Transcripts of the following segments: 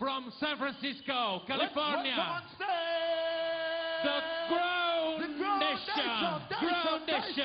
from San Francisco, California. Let's, let's the Grown Nation. Grown Nation.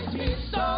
Christ, we.